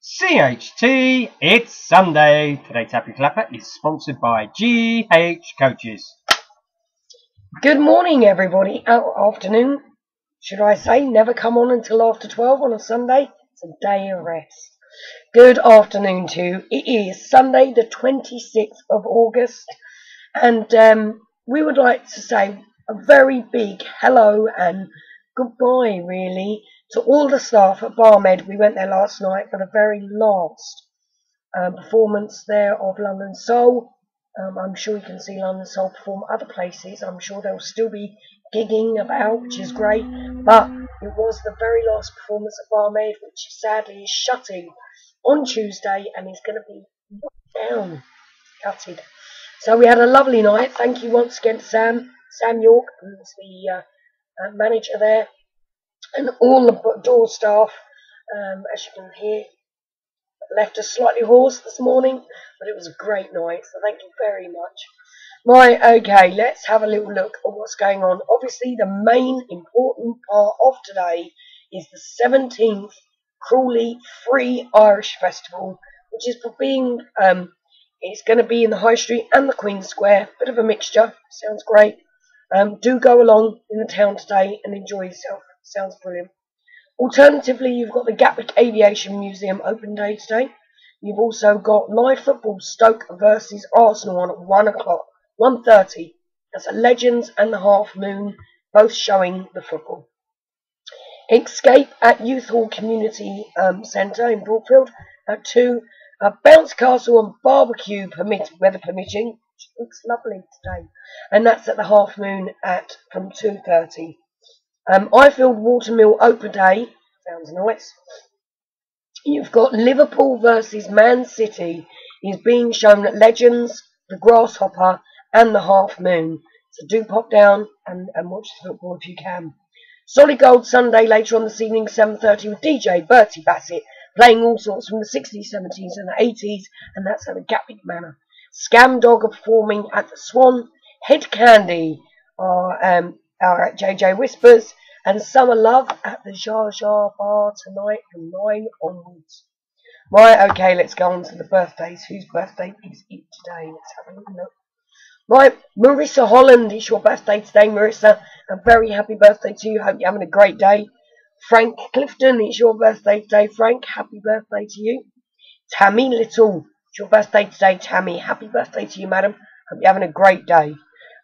CHT, it's Sunday. Today's Happy Clapper is sponsored by GH Coaches. Good morning, everybody. Oh, afternoon, should I say? Never come on until after 12 on a Sunday. It's a day of rest. Good afternoon to you. It is Sunday, the 26th of August, and um, we would like to say a very big hello and goodbye, really, to all the staff at Barmed. We went there last night for the very last um, performance there of London Soul. Um, I'm sure you can see London Soul perform other places. I'm sure they'll still be gigging about, which is great. But it was the very last performance at Barmed, which sadly is shutting on Tuesday and is going to be down, gutted. So we had a lovely night. Thank you once again to Sam, Sam York, who's the uh, uh, manager there, and all the door staff, um, as you can hear, left us slightly hoarse this morning, but it was a great night, so thank you very much. Right, okay, let's have a little look at what's going on. Obviously, the main important part of today is the 17th Crawley Free Irish Festival, which is for being, um, it's going to be in the High Street and the Queen Square. Bit of a mixture, sounds great. Um, do go along in the town today and enjoy yourself. Sounds brilliant. Alternatively, you've got the Gatwick Aviation Museum open day today. You've also got live football Stoke versus Arsenal on at one o'clock, one thirty. That's a Legends and the Half Moon, both showing the football. Escape at Youth Hall Community um, Centre in Broadfield at two. A bounce castle and barbecue permit weather permitting. Looks lovely today, and that's at the Half Moon at from two thirty. Um, Ifield Watermill Open Day. Sounds nice. You've got Liverpool versus Man City is being shown at Legends, the Grasshopper, and the Half Moon. So do pop down and, and watch the football if you can. Solid Gold Sunday later on this evening, 7.30 with DJ Bertie Bassett playing all sorts from the 60s, 70s and the 80s, and that's at the Gatwick Manor. Scam Dog are performing at the Swan. Head Candy are, um, are at JJ Whispers and Summer Love at the Jar Jar Bar tonight from 9 onwards. Right, okay, let's go on to the birthdays. Whose birthday is it today? Let's have a look. Right, Marissa Holland, it's your birthday today, Marissa. A very happy birthday to you. Hope you're having a great day. Frank Clifton, it's your birthday today, Frank. Happy birthday to you. Tammy Little, it's your birthday today, Tammy. Happy birthday to you, madam. Hope you're having a great day.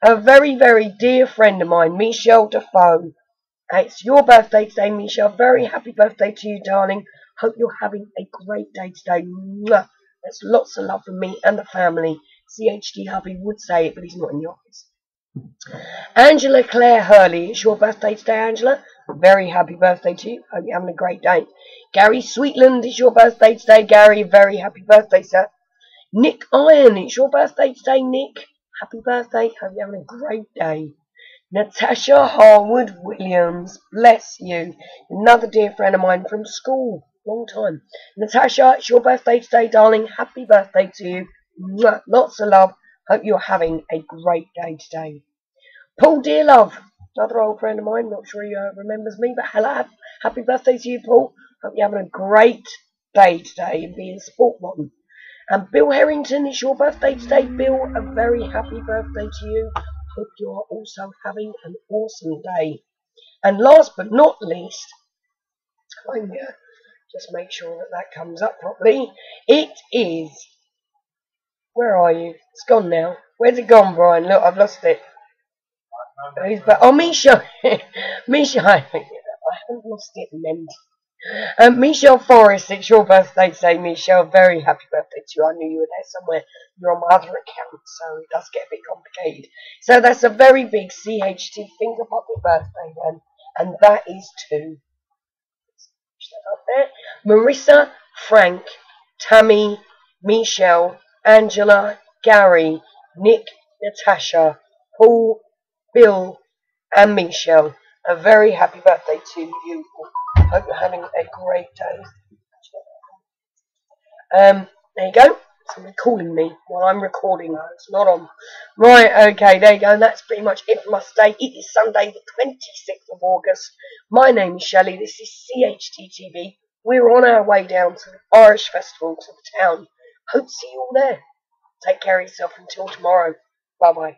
A very, very dear friend of mine, Michelle Defoe. It's your birthday today, Michelle. Very happy birthday to you, darling. Hope you're having a great day today. Mwah. There's lots of love from me and the family. CHT hubby would say it, but he's not in the office. Angela Claire Hurley, it's your birthday today, Angela. Very happy birthday to you. Hope you're having a great day. Gary Sweetland, it's your birthday today, Gary. Very happy birthday, sir. Nick Iron, it's your birthday today, Nick. Happy birthday. Hope you're having a great day. Natasha Harwood Williams, bless you. Another dear friend of mine from school. Long time. Natasha, it's your birthday today, darling. Happy birthday to you. Mwah. Lots of love. Hope you're having a great day today. Paul Dearlove, another old friend of mine. Not sure he uh, remembers me, but hello. Happy birthday to you, Paul. Hope you're having a great day today and being sport modern. And Bill Harrington, it's your birthday today, Bill. A very happy birthday to you. Hope you are also having an awesome day. And last but not least, I'm here. Just make sure that that comes up properly. It is. Where are you? It's gone now. Where's it gone, Brian? Look, I've lost it. Oh, Misha. Misha. I haven't lost it, meant. Um, Michelle Forrest, it's your birthday today, Michelle. Very happy birthday to you. I knew you were there somewhere. You're on my other account, so it does get a bit complicated. So that's a very big CHT finger puppet birthday then. And that is there. Marissa, Frank, Tammy, Michelle, Angela, Gary, Nick, Natasha, Paul, Bill, and Michelle. A very happy birthday to you all. Hope you're having a great day. Um, there you go. Somebody calling me while I'm recording. It's not on. Right, okay, there you go. And that's pretty much it for my day. It is Sunday, the 26th of August. My name is Shelley. This is CHT TV. We're on our way down to the Irish Festival to the town. Hope to see you all there. Take care of yourself until tomorrow. Bye bye.